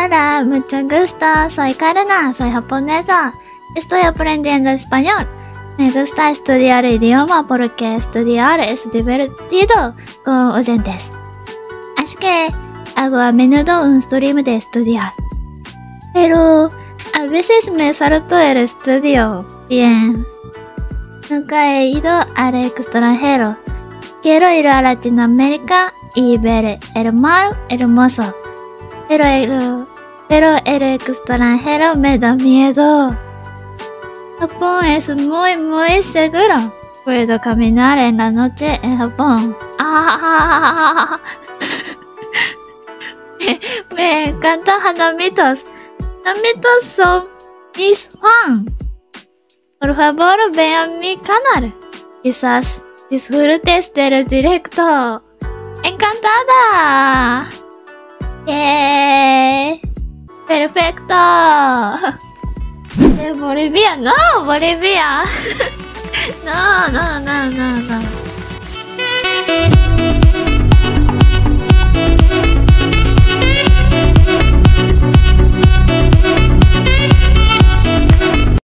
Hola, mucho gusto. Soy Karina, soy japonesa. Estoy aprendiendo español. Me gusta estudiar idioma porque estudiar es divertido con oyentes. Así que hago a menudo un stream de estudiar. Pero a veces me salto el estudio. Bien. Nunca he ido al extranjero. Quiero ir a Latinoamérica y ver el mar hermoso. Pero el, pero el extranjero me da miedo. Japón es muy muy seguro. Puedo caminar en la noche en Japón. ¡Ah! me, me encantan Hanamitos. Hanamitos son mis fans. Por favor, vean mi canal. Quizás disfrutes del directo. ¡Encantada! ¡Yeah! ルフェクト、ボリビア、ノーボリビア